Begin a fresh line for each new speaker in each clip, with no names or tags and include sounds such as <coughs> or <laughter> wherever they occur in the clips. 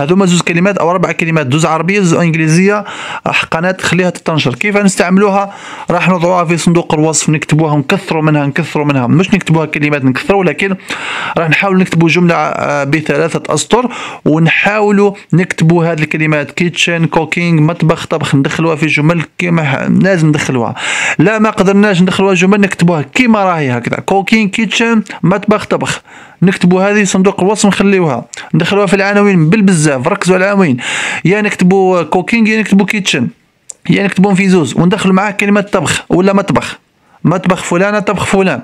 هذوما زوج كلمات أو أربع كلمات. زوج عربية زوج إنجليزية راح قناة تخليها تتنشر. كيف نستعملوها؟ راح نضعوها في صندوق الوصف نكتبوها ونكثروا منها نكثروا منها. مش نكتبوها كلمات نكثروا ولكن راح نحاول نكتبوا جملة آه، بثلاثة أسطر ونحاولوا نكتبوا هذه الكلمات. kitchen cooking مطبخ طبخ ندخلوها في جمل كيما لازم ندخلوها لا ما قدرناش ندخلوها جمل نكتبوها كيما راهي هكذا. cooking kitchen مطبخ طبخ. نكتبوا هذه صندوق الوصف نخليوها. ندخلوها في العناوين بالبزاف ركزوا على العناوين. يا نكتبوا cooking يا نكتبوا kitchen يا نكتبوهم في زوز وندخلوا معاه كلمة طبخ ولا مطبخ. مطبخ فلانه طبخ فلان.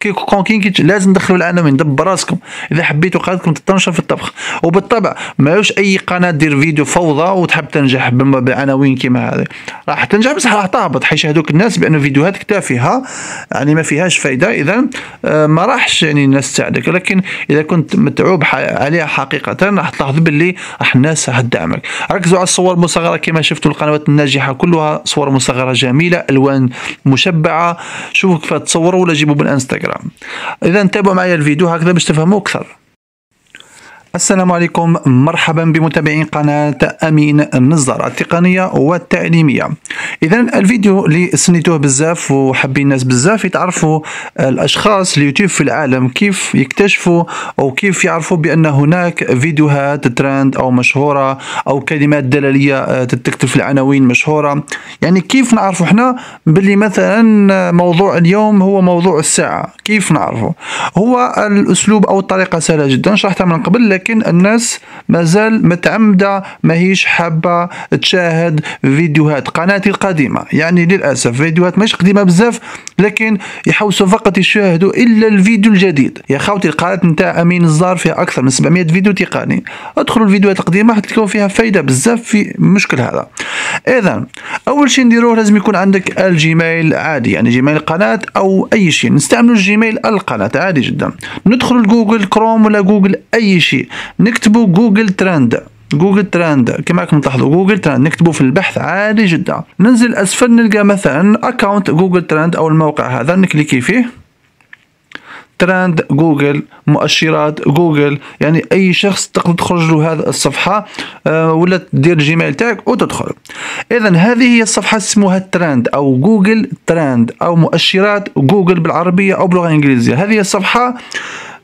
kitchen cooking كي لازم تدخلوا العناوين دبر راسكم. إذا حبيتوا قناتكم تتنشر في الطبخ. وبالطبع ماهوش أي قناة دير فيديو فوضى وتحب تنجح بعناوين كيما هذه. راح تنجح بصح راح تهبط. حيشاهدوك الناس بان فيديوهاتك تافهه يعني ما فيهاش فايدة. إذا آه، ما راحش يعني الناس تساعدك. ولكن إذا كنت متعوب عليها حقيقة راح تلاحظ باللي راح الناس راح تدعمك ركزوا على الصور المصغرة. كما شفتوا القنوات الناجحة كلها صور مصغرة جميلة ألوان مشبعة. شوفوا كيف تصوروا ولا جيبوا بالإنستغرام. الانستغرام إذا تابعوا معي الفيديو هكذا باش تفهموا أكثر. السلام عليكم. مرحبا بمتابعين قناة أمين النظارة التقنية والتعليمية. إذا الفيديو اللي سنيتوه بزاف وحابين الناس بزاف يتعرفوا الأشخاص اليوتيوب في العالم كيف يكتشفوا أو كيف يعرفوا بأن هناك فيديوهات ترند أو مشهورة أو كلمات دلالية آه، تكتب في العناوين مشهورة. يعني كيف نعرفوا إحنا باللي مثلا موضوع اليوم هو موضوع الساعة؟ كيف نعرفه هو الأسلوب أو الطريقة سهلة جدا شرحتها من قبل لكن لكن الناس مازال متعمدة ماهيش حابة تشاهد فيديوهات قناتي القديمة. يعني للأسف فيديوهات مش قديمة بزاف لكن يحوسوا فقط يشاهدوا إلا الفيديو الجديد. يا خوتي القناة نتاع أمين الزار فيها أكثر من 700 فيديو تقني. ادخلوا الفيديوهات القديمة حتلقوا فيها فايدة بزاف في المشكل هذا. إذا أول شيء نديروه لازم يكون عندك ال Gmail عادي يعني Gmail القناة أو أي شيء نستعملوا ال Gmail القناة عادي جدا. ندخل ل Google Chrome ولا جوجل أي شيء نكتبوا Google Trends. Google Trends. كما راكم تلاحظوا Google Trends. نكتبوا في البحث عادي جدا. ننزل أسفل نلقى مثلا account Google Trends أو الموقع هذا. نكليكي فيه. Trends Google مؤشرات جوجل. يعني أي شخص تقدر تخرج له هذه الصفحة أه ولا تدير ال Gmail تاعك وتدخل. اذا هذه هي الصفحة اسمها Trends أو Google Trends أو مؤشرات جوجل بالعربية أو باللغة الإنجليزية. هذه الصفحة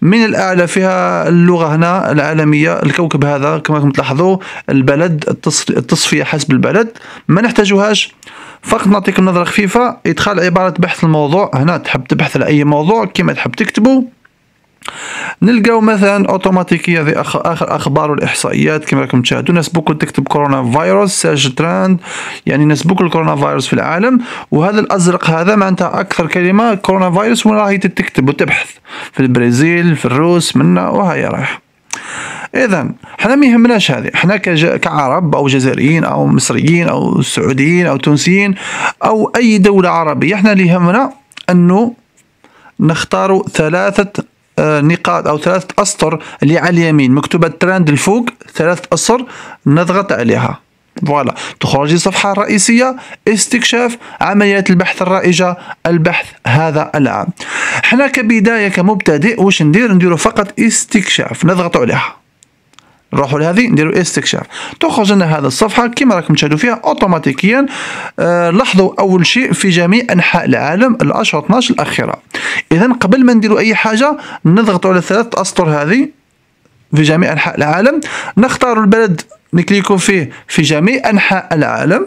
من الأعلى فيها اللغة هنا العالمية الكوكب هذا كما راكم تلاحظوا البلد التصفية حسب البلد. ما نحتاجوهاش؟ فقط نعطيكم نظرة خفيفة إدخال عبارة بحث الموضوع. هنا تحب تبحث على أي موضوع كما تحب تكتبه نلقاو مثلا automatiquement في اخر أخبار والاحصائيات كما راكم تشاهدوا ناس بوكل تكتب كورونا فيروس search trend. يعني ناس بوكل كورونا فيروس في العالم. وهذا الأزرق هذا معناتها أكثر كلمة كورونا فيروس وين راهي تكتب وتبحث. في البرازيل في الروس منا وهي رايح اذا حنا ما يهمناش هذه. حنا كعرب أو جزائريين أو مصريين أو سعوديين أو تونسيين أو أي دولة عربية إحنا اللي يهمنا أنه نختار ثلاثة نقاط أو ثلاثة أسطر اللي على اليمين. مكتوبة ترند الفوق ثلاثة أسطر نضغط عليها. فوالا. تخرج الصفحة الرئيسية استكشاف عمليات البحث الرائجة البحث هذا العام. إحنا كبداية كمبتدئ. واش ندير؟ نديرو فقط استكشاف. نضغط عليها. نروحوا لهذه نديروا استكشاف. تخرج لنا هذه الصفحة كما راكم تشاهدوا فيها اوتوماتيكيا آه لاحظوا أول شيء في جميع أنحاء العالم الاشهر 12 الأخيرة. اذا قبل ما نديروا أي حاجة نضغطوا على ثلاث أسطر هذه في جميع أنحاء العالم. نختار البلد نكليكو فيه في جميع أنحاء العالم.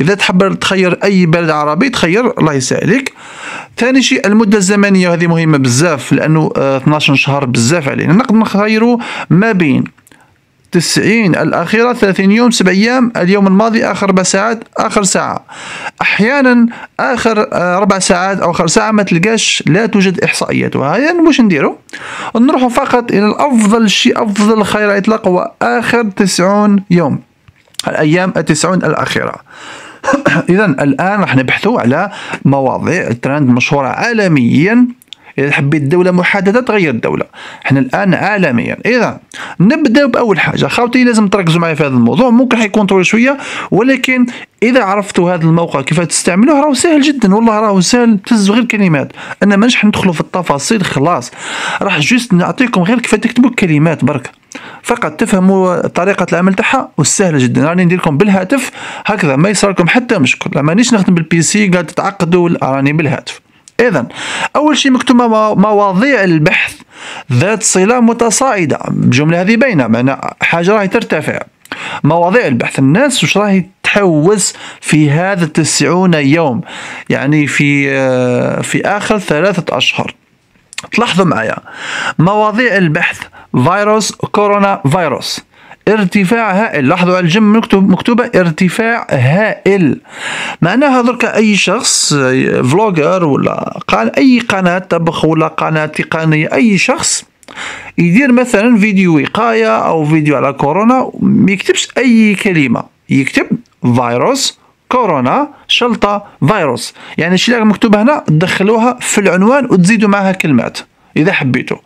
إذا تحب تخير أي بلد عربي تخير الله يسهلك ثاني شيء المدة الزمنية وهذه مهمة بزاف لأنه 12 شهر بزاف علينا. نقدر نخيروا ما بين 90 الأخيرة 30 يوم 7 أيام اليوم الماضي آخر أربع ساعات آخر ساعة. أحيانا آخر آه، أربع ساعات أو آخر ساعة ما تلقاش لا توجد إحصائيات وهذا يعني واش نديرو؟ نروح فقط إلى الأفضل شيء أفضل خير إطلاق هو آخر 90 يوم. الأيام التسعون الأخيرة. <coughs> إذا الآن راح نبحثوا على مواضيع ترند مشهورة عالميا. إذا حبيت دولة محددة تغير الدولة. إحنا الآن عالميا. إذا نبدأ بأول حاجة. خاوتي لازم تركزوا معي في هذا الموضوع. ممكن حيكون طويل شوية ولكن إذا عرفتوا هذا الموقع كيف تستعملوه راهو سهل جدا. والله راهو سهل تهز غير كلمات أنا مانيش حندخلوا في التفاصيل خلاص. راح juste نعطيكم غير كيف تكتبوا الكلمات برك. فقط تفهموا طريقة العمل تاعها وسهلة جدا. راني ندير لكم بالهاتف. هكذا ما يصير لكم حتى مشكل. لما نيش نخدم بال PC قاعد تتعقدوا راني بالهاتف. اذا أول شيء مكتوب مواضيع البحث ذات صلة متصاعدة. الجملة هذه باينة معنى حاجة راهي ترتفع. مواضيع البحث الناس وش راهي تحوس في هذا التسعون يوم؟ يعني في آه، في آخر ثلاثة أشهر. تلاحظوا معايا. مواضيع البحث فيروس كورونا فيروس. ارتفاع هائل. لاحظوا على الجنب مكتوب مكتوبة ارتفاع هائل. معناها درك أي شخص فلوجر ولا قان أي قناة طبخ ولا قناة تقنية أي شخص يدير مثلا فيديو وقاية أو فيديو على كورونا ما يكتبش أي كلمة. يكتب فيروس كورونا شلطة فيروس. يعني الشيء اللي مكتوب هنا تدخلوها في العنوان وتزيدوا معها كلمات. إذا حبيتوا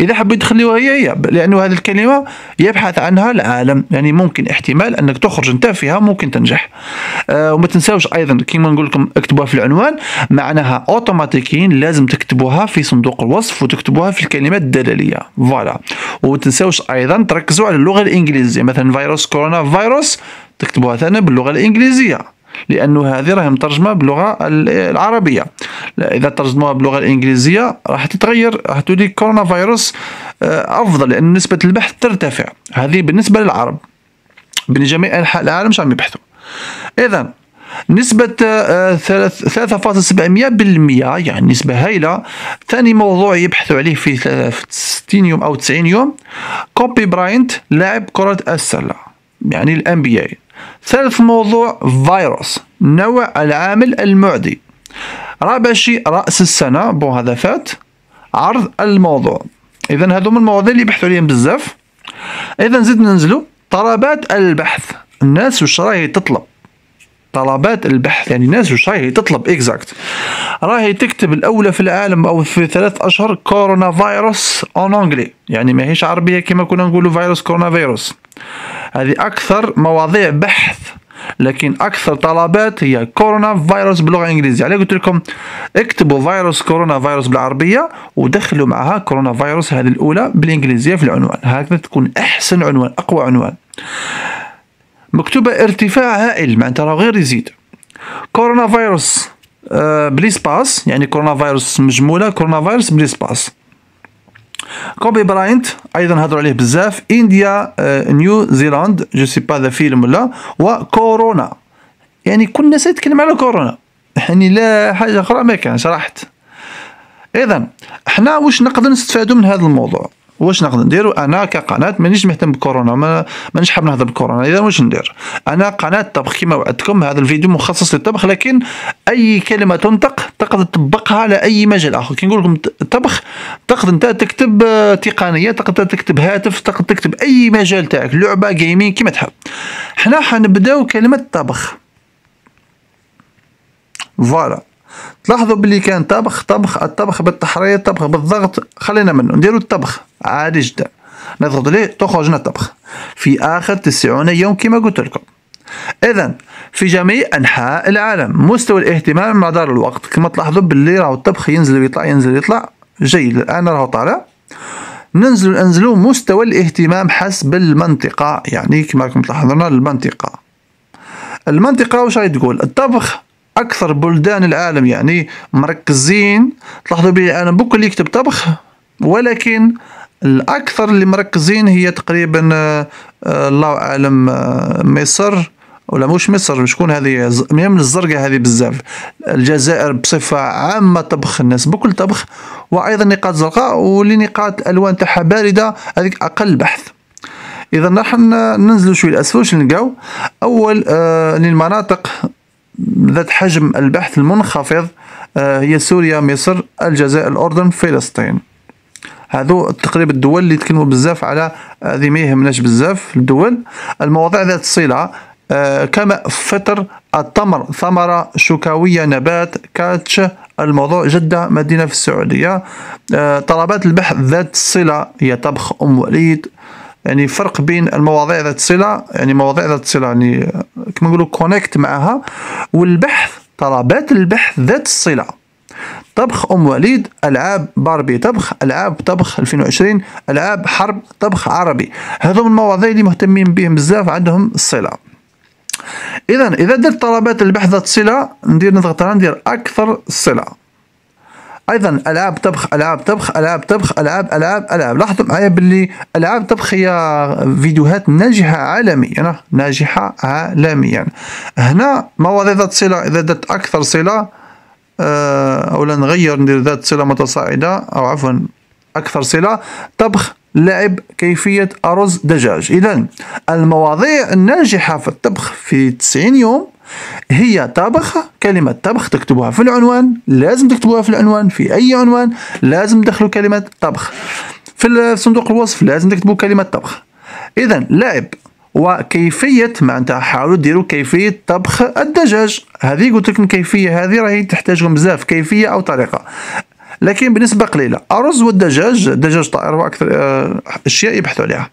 إذا حبيت تخليوها هي هي لأنه هذه الكلمة يبحث عنها العالم. يعني ممكن احتمال أنك تخرج أنت فيها ممكن تنجح. أه وما تنساوش أيضا كما نقول لكم اكتبوها في العنوان معناها اوتوماتيكيا لازم تكتبوها في صندوق الوصف وتكتبوها في الكلمات الدلالية. فوالا. وما تنساوش أيضا تركزوا على اللغة الإنجليزية. مثلا فيروس كورونا فيروس تكتبوها ثاني باللغة الإنجليزية. لأنه هذه راهي مترجمه باللغة العربية. إذا ترجموها باللغة الإنجليزية راح تتغير راح تولي كورونا فيروس آه، أفضل لأن نسبة البحث ترتفع. هذه بالنسبة للعرب. بين جميع أنحاء العالم شو عم يبحثوا. إذا نسبة 3.7% آه، يعني نسبة هائلة ثاني موضوع يبحثوا عليه في 60 يوم أو 90 يوم كوبي براينت لاعب كرة السلة يعني ال NBA ثالث موضوع فيروس نوع العامل المعدي. رابع شيء رأس السنة. bon هذا فات. عرض الموضوع. إذا هذوما المواضيع اللي يبحثوا عليهم بزاف. إذا نزيد ننزلوا طلبات البحث. الناس وش راهي تطلب. طلبات البحث. يعني الناس وش راهي تطلب exact راهي تكتب الأولى في العالم أو في ثلاث أشهر coronavirus en anglais يعني ما هيش عربية كما كنا نقولوا فيروس كورونا فيروس هذه أكثر مواضيع بحث لكن أكثر طلبات هي كورونا فيروس باللغة الإنجليزية. عليه قلت لكم اكتبوا فيروس كورونا فيروس بالعربية ودخلوا معها كورونا فيروس هذه الأولى بالإنجليزية في العنوان. هكذا تكون أحسن عنوان أقوى عنوان. مكتوبة ارتفاع هائل معناتها راه غير يزيد. كورونا فيروس آه بليسباس يعني كورونا فيروس مجمولة كورونا فيروس بليسباس كوبي براينت أيضا هضروا عليه بزاف. إنديا آه نيو زيلاند je sais pas ذا فيلم ولا وكورونا. يعني كل الناس يتكلم على كورونا. يعني لا حاجة أخرى ما كانش راحت اذا إحنا واش نقدر نستفادوا من هذا الموضوع؟ واش نقدر نديرو؟ أنا كقناة مانيش مهتم بكورونا ما مانيش حاب نهضر بكورونا. إذا واش ندير؟ أنا قناة طبخ كما وعدتكم هذا الفيديو مخصص للطبخ لكن أي كلمة تنطق تقدر تطبقها على أي مجال آخر. كي نقول لكم الطبخ تقدر أنت تكتب تقنية تقدر تكتب هاتف تقدر تكتب أي مجال تاعك لعبة جيمين كما تحب. حنا حنبداو كلمة طبخ. فوالا. تلاحظوا باللي كان طبخ طبخ الطبخ بالتحرير طبخ بالضغط. خلينا منه نديروا الطبخ. عادي جدا. نضغط عليه تخرجنا الطبخ. في آخر 90 يوم كما قلت لكم. إذا في جميع أنحاء العالم مستوى الاهتمام مع مدار الوقت. كما تلاحظوا باللي راهو الطبخ ينزل ويطلع ينزل ويطلع. جيد. الآن راهو طالع. ننزل انزلوا مستوى الاهتمام حسب المنطقة. يعني كما راكم تلاحظون المنطقة. المنطقة راهي تقول؟ الطبخ أكثر بلدان العالم يعني مركزين. تلاحظوا بلي أنا بكل يكتب طبخ ولكن الأكثر اللي مركزين هي تقريبا آه، آه، الله أعلم آه، مصر. ولا مش مصر شكون هذه من الزرقاء هذه بزاف. الجزائر بصفة عامة طبخ الناس بكل طبخ وأيضا نقاط زرقاء ولنقاط ألوان تاعها باردة. هذيك أقل بحث. إذا راح ننزلوا شوي الأسفل واش نلقاو. أول آه للمناطق. ذات حجم البحث المنخفض آه هي سوريا مصر الجزائر الأردن فلسطين. هذو تقريبا الدول اللي يتكلموا بزاف على هذه ما يهمناش بزاف الدول. المواضيع ذات الصلة آه كما فطر التمر ثمرة شوكاوية نبات كاتش. الموضوع جدة مدينة في السعودية. آه طلبات البحث ذات الصلة هي طبخ أم وليد يعني فرق بين المواضيع ذات الصلة يعني مواضيع ذات الصلة يعني كما نقولوا contact معها والبحث طلبات البحث ذات الصلة طبخ أم وليد ألعاب باربي طبخ ألعاب طبخ 2020 ألعاب حرب طبخ عربي. هذو المواضيع اللي مهتمين بهم بزاف عندهم الصله اذا إذا درت طلبات البحث ذات صلة ندير نضغط ندير أكثر صلة. أيضا ألعاب طبخ ألعاب طبخ ألعاب طبخ ألعاب ألعاب ألعاب. لاحظوا معايا باللي ألعاب طبخ هي فيديوهات ناجحة عالميا ناجحة عالميا. هنا مواضيع ذات صلة إذا درت أكثر صلة آه، أو نغير ندير ذات صلة متصاعدة أو عفوا أكثر صلة. طبخ لعب كيفية أرز دجاج. إذا المواضيع الناجحة في الطبخ في 90 يوم هي طبخ كلمة طبخ تكتبوها في العنوان لازم تكتبوها في العنوان في أي عنوان لازم تدخلوا كلمة طبخ. في صندوق الوصف لازم تكتبوا كلمة طبخ. إذا لعب وكيفية معناتها حاولوا ديروا كيفية طبخ الدجاج. هذه قلت لكم كيفية هذه راهي تحتاجكم بزاف كيفية أو طريقة. لكن بنسبة قليلة الرز والدجاج دجاج طائر وأكثر آه، أشياء يبحثوا عليها.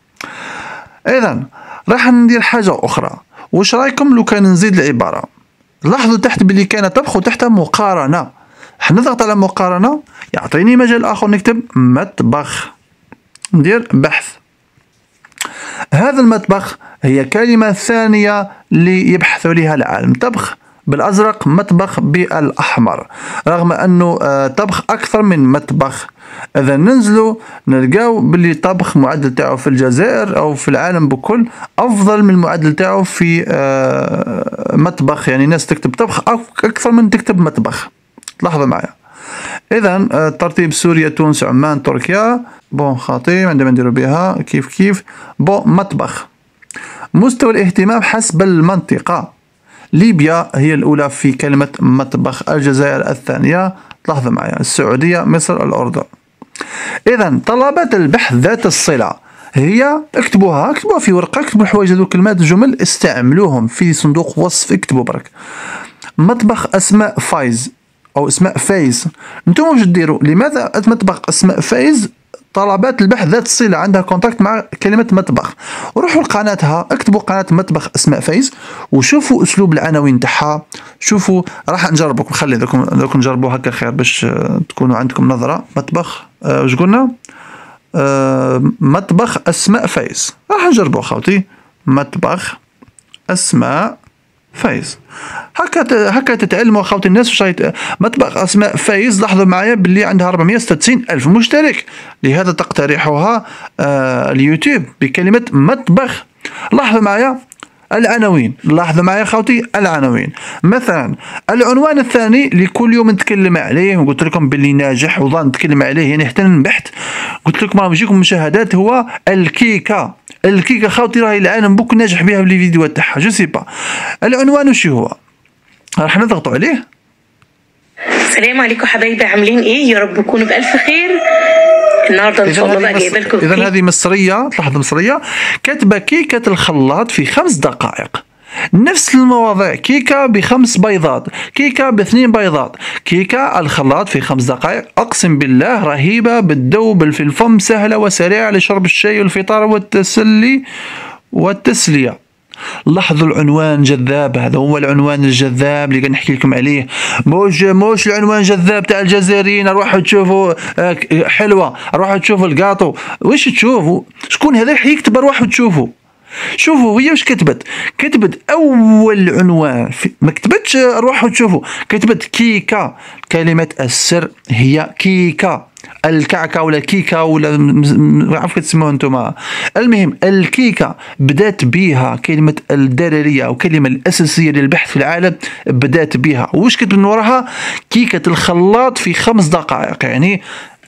إذا راح ندير حاجة أخرى. واش رايكم لو كان نزيد العبارة؟ لاحظوا تحت بلي كان طبخ وتحت مقارنة. نضغط على مقارنة يعطيني مجال آخر نكتب مطبخ. ندير بحث. هذا المطبخ هي كلمة ثانية اللي يبحث عليها العالم. طبخ. بالأزرق مطبخ بالأحمر رغم أنه آه، طبخ أكثر من مطبخ. إذا ننزلوا نلقاو باللي طبخ معدل تاعو في الجزائر أو في العالم بكل أفضل من المعدل تاعو في آه، مطبخ. يعني ناس تكتب طبخ أكثر من تكتب مطبخ. لاحظوا معايا. اذا آه، ترتيب سوريا تونس عمان تركيا. bon خاطي عندما نديرو بها. كيف كيف؟ bon مطبخ. مستوى الاهتمام حسب المنطقة. ليبيا هي الأولى في كلمة مطبخ الجزائر الثانية. لاحظوا معي السعودية مصر الأردن. إذا طلبات البحث ذات الصلة. هي اكتبوها اكتبوها في ورقة اكتبوا الحوايج هذو كلمات جمل استعملوهم في صندوق وصف. اكتبوا برك. مطبخ اسماء فايز أو اسماء فايز. أنتم واش ديروا لماذا مطبخ اسماء فايز طلبات البحث ذات الصلة عندها contact مع كلمة مطبخ. وروحوا لقناتها اكتبوا قناة مطبخ اسماء فايز وشوفوا أسلوب العناوين تاعها. شوفوا راح نجربكم خلي ذاكم ذاكم نجربوا هكا خير باش تكونوا عندكم نظرة. مطبخ آه، واش قلنا؟ أه مطبخ أسماء فايز. راح نجربوا خاوتي مطبخ أسماء فايز. هكا هكا تتعلموا اخواتي الناس واش مطبخ أسماء فايز. لاحظوا معايا باللي عندها 466 ألف مشترك. لهذا تقترحها آه اليوتيوب بكلمة مطبخ. لاحظوا معايا العناوين. لاحظوا معايا خوتي العناوين. مثلا العنوان الثاني اللي كل يوم نتكلم عليه. وقلت لكم باللي ناجح وظن نتكلم عليه يعني حتى نبحث قلت لكم راه يجيكم مشاهدات هو الكيكة. الكيكة خاوتي راهي العالم beaucoup ناجح بها في فيديوهات تاعها. je sais pas العنوان وش هو؟ راح نضغطوا عليه.
السلام عليكم حبايبي عاملين إيه؟ يا رب تكونوا بألف خير. النهارده إن شاء الله بقى جايبه لكم
اذا هذه مصرية تلاحظ مصرية. كاتبة كيكة الخلاط في خمس دقائق. نفس المواضيع كيكة بخمس بيضات كيكة باثنين بيضات كيكة الخلاط في خمس دقائق. أقسم بالله رهيبة بتذوب في الفم سهلة وسريعة لشرب الشاي والفطار والتسلي والتسلية. لاحظوا العنوان جذاب هذا هو العنوان الجذاب اللي نحكي لكم عليه. موش موش العنوان جذاب تاع الجزائريين؟ روحوا تشوفوا آه، حلوة. روحوا تشوفوا الكاطو واش تشوفوا؟ شكون هذا يكتب؟ روحوا تشوفوا. شوفوا هي واش كتبت؟ كتبت أول عنوان ما كتبتش روحوا تشوفوا كتبت كيكا. كلمة السر هي كيكا. الكعكة ولا كيكه ولا ما عرف تسموها أنتم. المهم الكيكة بدات بها كلمة الدرارية أو الكلمة الأساسية للبحث في العالم بدات بها واش كتب من وراها؟ كيكة الخلاط في خمس دقائق يعني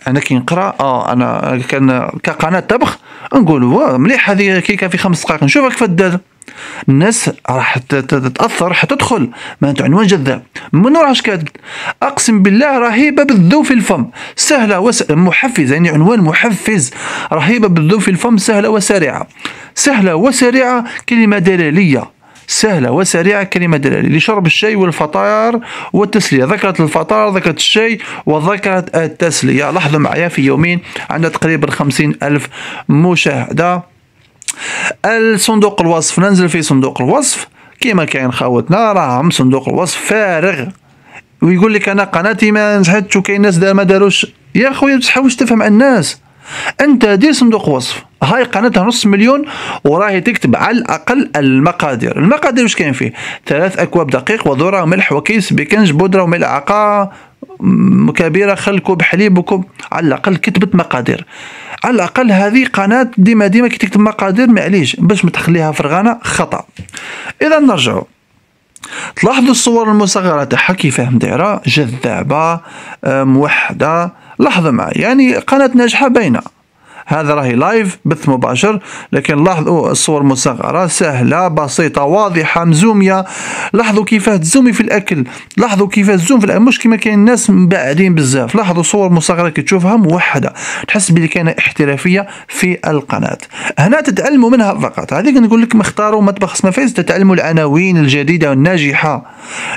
أنا كي نقرأ آه أنا كان كقناة طبخ نقول مليح هذه كيكه في خمس دقائق نشوفها كيف دار الناس راح تتأثر راح تدخل. معناتها عنوان جذاب. من راح كاتب؟ أقسم بالله رهيبة بالذوب في الفم. سهلة وس... محفزة يعني عنوان محفز. رهيبة بالذوب في الفم سهلة وسريعة. سهلة وسريعة كلمة دلاليه سهلة وسريعة كلمة دلالة. لشرب الشاي والفطار والتسلية. ذكرت الفطار ذكرت الشاي وذكرت التسلية. لاحظوا معي في يومين عندنا تقريبا خمسين ألف مشاهدة. الصندوق الوصف ننزل في صندوق الوصف. كما كاين خاوتنا راهم صندوق الوصف فارغ. ويقول لك أنا قناتي ما نجحتش وكاين ناس دار ما داروش. يا خويا تحاولش تفهم الناس. أنت دير صندوق وصف. هاي قناتها نص مليون وراهي تكتب على الأقل المقادير. المقادير واش كاين فيه؟ ثلاث أكواب دقيق وذرة وملح وكيس baking powder وملعقة كبيرة خل كوب حليب وكوب. على الأقل كتبت مقادير. على الأقل هذه قناة ديما ديما كي تكتب مقادير معليش باش ما تخليها فرغانة خطأ. إذا نرجعوا تلاحظوا الصور المصغرة تاعها كيفاه؟ دايرة جذابة موحدة. لاحظوا معي يعني قناة ناجحة باينة هذا راهي لايف بث مباشر لكن لاحظوا الصور مصغرة سهلة بسيطة واضحة مزومية. لاحظوا كيفاه تزومي في الأكل لاحظوا كيفاه تزوم في الأكل. مش كيما كاين الناس مبعدين بزاف. لاحظوا صور مصغرة كي تشوفها موحدة. تحس بلي كاينة احترافية في القناة. هنا تتعلموا منها فقط. هذيك نقول لكم اختاروا مطبخ فايز تتعلموا العناوين الجديدة والناجحة.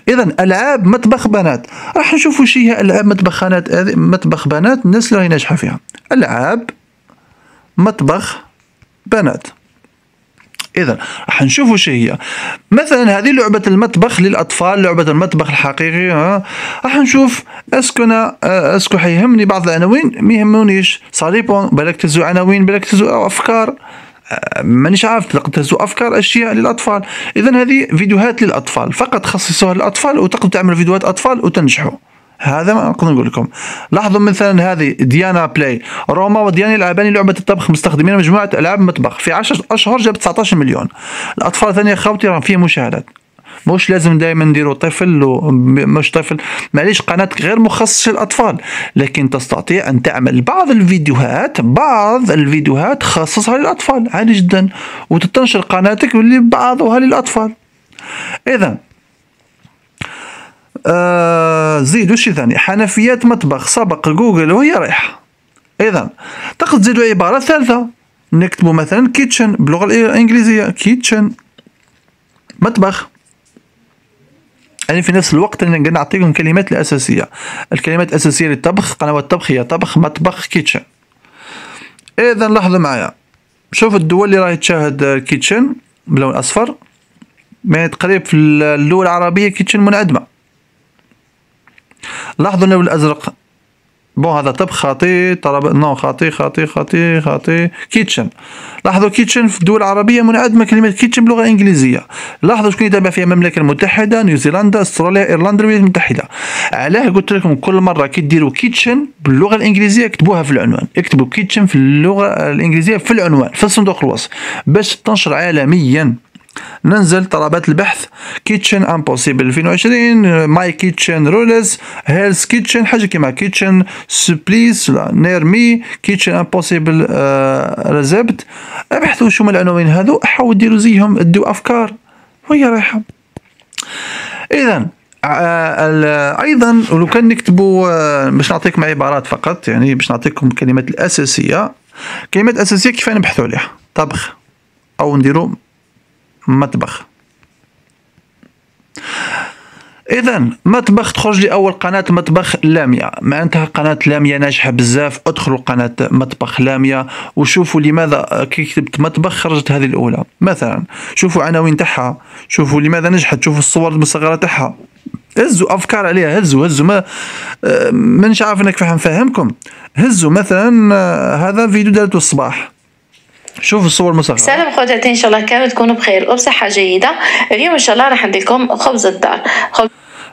إذا ألعاب مطبخ بنات. راح نشوفوا شي هي ألعاب مطبخ بنات مطبخ بنات الناس اللي ناجحة فيها. ألعاب مطبخ بنات. اذا راح نشوفوا إيش هي. مثلا هذه لعبة المطبخ للأطفال لعبة المطبخ الحقيقي راح نشوف est-ce que أنا est-ce que حيهمني بعض العناوين ما يهمونيش. ça y est bon بالك تهزوا عناوين بالك تهزوا أفكار. مانيش عارف تقدر تهزوا أفكار أشياء للأطفال. اذا هذه فيديوهات للأطفال. فقط خصصوها للأطفال وتقدر تعمل فيديوهات أطفال وتنجحوا. هذا ما نقدر نقول لكم. لاحظوا مثلا هذه ديانا بلاي. روما وديانا يلعبان لعبة الطبخ مستخدمين مجموعة ألعاب مطبخ. في 10 أشهر جابت 19 مليون. الأطفال ثانية خوتي راهم فيه مشاهدات. مش لازم دائما نديروا طفل ومش طفل. معليش قناة غير مخصصة للأطفال. لكن تستطيع أن تعمل بعض الفيديوهات بعض الفيديوهات خاصة للأطفال. عادي جدا. وتتنشر قناتك اللي بعضها للأطفال. إذا آه زيدوا شي ثاني. حنفيات مطبخ سبق جوجل وهي رايحة. إذا تقدر تزيدوا عبارة ثالثة. نكتبوا مثلا kitchen باللغة الإنجليزية. kitchen مطبخ. يعني في نفس الوقت أنا نعطيكم الكلمات الأساسية. الكلمات الأساسية للطبخ قنوات طبخ هي طبخ مطبخ kitchen إذا لاحظوا معايا. شوف الدول اللي راهي تشاهد kitchen بلون أصفر. ما تقريب في اللغة العربية kitchen منعدمة. لاحظوا اللون الازرق bon هذا طبخ خاطي طلب نو خاطي خاطي خاطي خاطي. kitchen. لاحظوا kitchen في الدول العربية منعدمة كلمة kitchen باللغة الانجليزيه لاحظوا شكون يتابع فيها المملكة المتحدة نيوزيلندا أستراليا إيرلندا الولايات المتحدة. علاه قلت لكم كل مرة كي ديروا kitchen باللغة الإنجليزية اكتبوها في العنوان. اكتبوا kitchen في اللغة الإنجليزية في العنوان في صندوق الوصف. باش تنشر عالميا ننزل طلبات البحث. kitchen impossible 2020 my kitchen rules hell's kitchen حاجة كيما kitchen supplies near me kitchen impossible Rezept ابحثوا شو العناوين هذو حاولوا ديروا زيهم ادوا أفكار. وهي رايحه اذا آه، أيضا ولو كان نكتبوا آه، باش نعطيكم عبارات فقط يعني باش نعطيكم الكلمات الأساسية. كلمات أساسية كيف نبحثوا عليها؟ طبخ أو نديروا مطبخ. اذا مطبخ تخرج لي أول قناة مطبخ لامية. معناتها قناة لامية ناجحة بزاف. ادخلوا قناة مطبخ لامية وشوفوا لماذا كي كتبت مطبخ خرجت هذه الأولى. مثلا شوفوا عناوين تاعها. شوفوا لماذا نجحت. شوفوا الصور المصغرة تاعها. هزوا أفكار عليها. هزوا هزوا. ما مانيش عارف إنك فاهم فاهمكم. هزوا مثلا هذا فيديو دارته الصباح. شوف الصور المصغرة
سلام خواتاتي إن شاء الله كانوا تكونوا بخير. وبصحة جيدة. اليوم إن شاء الله راح نديكم خبز الدار. خبز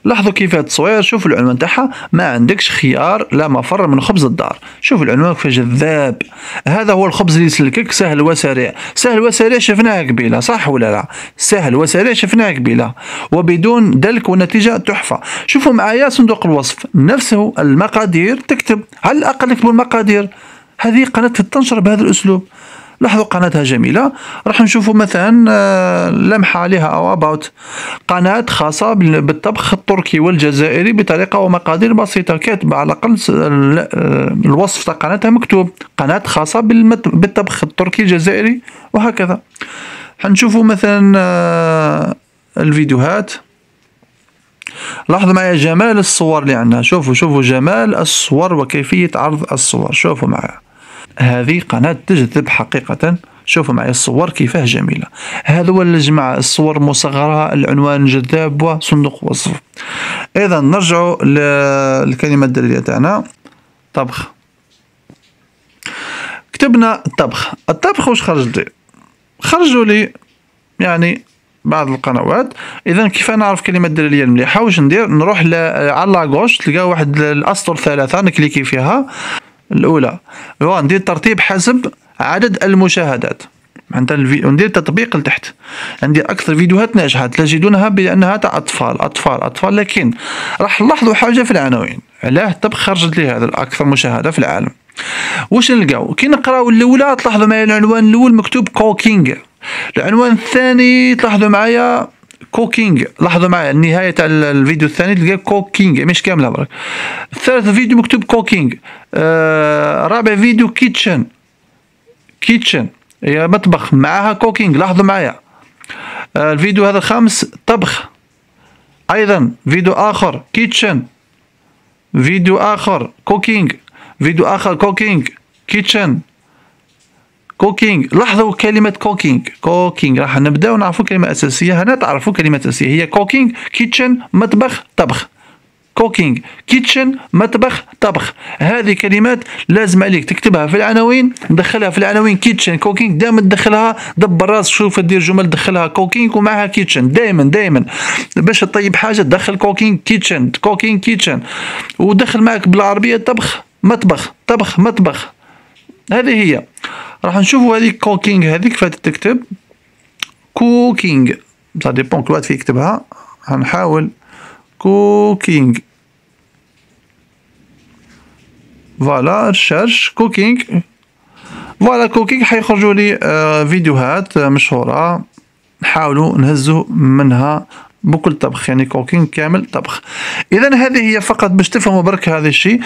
لاحظوا كيف هاد التصوير؟ شوفوا العنوان تاعها. ما عندكش خيار لا مفر من خبز الدار. شوف العنوان كيف جذاب. هذا هو الخبز اللي يسلكك سهل وسريع. سهل وسريع شفناه قبيلة صح ولا لا؟ سهل وسريع شفناه قبيلة. وبدون دلك ونتيجة تحفة. شوفوا معايا صندوق الوصف. نفسه المقادير تكتب. على الاقل اكتبوا المقادير هذه قناة تنشر بهذا الأسلوب. لاحظوا قناتها جميلة. راح نشوفوا مثلا آه، لمحة عليها أو أباوت قناة خاصة بالطبخ التركي والجزائري بطريقة ومقادير بسيطة. كاتبة على الأقل آه، الوصف تاع قناتها مكتوب. قناة خاصة بالطبخ التركي الجزائري وهكذا. حنشوفوا مثلا آه، الفيديوهات. لاحظوا معايا جمال الصور اللي عندنا. شوفوا شوفوا جمال الصور وكيفية عرض الصور. شوفوا معايا. هذه قناة تجذب حقيقة. شوفوا معي الصور كيفاه جميلة. هذا هو اللي جمع الصور مصغرة العنوان جذاب وصندوق وصف. إذا نرجع للكلمة الدليلية تاعنا. طبخ. كتبنا الطبخ الطبخ واش خرج لي؟ خرجوا لي يعني بعض القنوات. إذا كيف نعرف كلمة دلاليه المليحه واش ندير؟ نروح على لاغوش تلقى واحد الأسطر ثلاثة نكليكي فيها. الأولى. هو ندير ترتيب حسب عدد المشاهدات. معناتها ندير تطبيق لتحت. ندير أكثر فيديوهات ناجحة تجدونها بأنها تاع أطفال أطفال أطفال لكن راح نلاحظوا حاجة في العناوين. علاه طب خرجت لي هذا الأكثر مشاهدة في العالم. واش نلقاو؟ كي نقراو الأولى تلاحظوا معايا العنوان الأول مكتوب cooking. العنوان الثاني تلاحظوا معايا cooking لاحظوا معايا النهايه تاع الفيديو الثاني تلقى cooking مش كامله برك الثالث فيديو مكتوب cooking آه رابع فيديو kitchen kitchen هي مطبخ معاها cooking لاحظوا معايا الفيديو هذا الخامس طبخ أيضا فيديو اخر kitchen فيديو اخر cooking فيديو اخر cooking kitchen cooking لاحظوا كلمة cooking cooking راح نبداو نعرفوا كلمة أساسية. هنا تعرفوا كلمة أساسية. هي cooking kitchen مطبخ. طبخ. cooking kitchen مطبخ. طبخ. هذه كلمات لازم عليك تكتبها في العناوين. دخلها في العناوين. kitchen cooking دائما تدخلها. دبر راس شوف دير جمل. دخلها. cooking ومعها kitchen دائما دائما. باش تطيب حاجة دخل cooking kitchen cooking kitchen ودخل معك بالعربية طبخ. مطبخ. طبخ. مطبخ. هذه هي. راح نشوفوا هذه cooking هذيك فات تكتب cooking ça dépend كل واحد يكتبها. هنحاول cooking voilà recherche cooking voilà cooking حيخرجوا لي آه، فيديوهات مشهورة. نحاولوا نهزوا منها بكل طبخ يعني cooking كامل طبخ. اذا هذه هي فقط باش تفهموا برك هذا الشيء.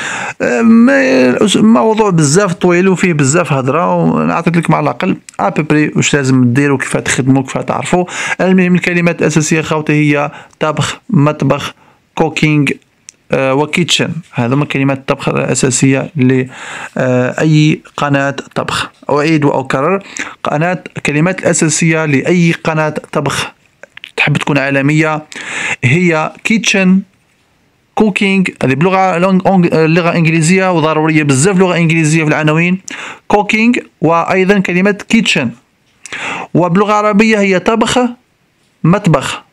موضوع بزاف طويل وفيه بزاف هضرة ونعطيت لكم على الأقل aperçu واش لازم ديروا كيف تخدموا كيف تعرفوا المهم الكلمات الأساسية خوتي هي طبخ مطبخ cooking آه و kitchen هذا من كلمات الطبخ الأساسية لأي آه قناة طبخ. أعيد وأكرر قناة كلمات الأساسية لأي قناة طبخ. تحب تكون عالمية هي kitchen cooking هذه بلغة لغة إنجليزية وضرورية بزاف لغة إنجليزية في العناوين. cooking وأيضا كلمة kitchen وبلغة عربية هي طبخ مطبخ.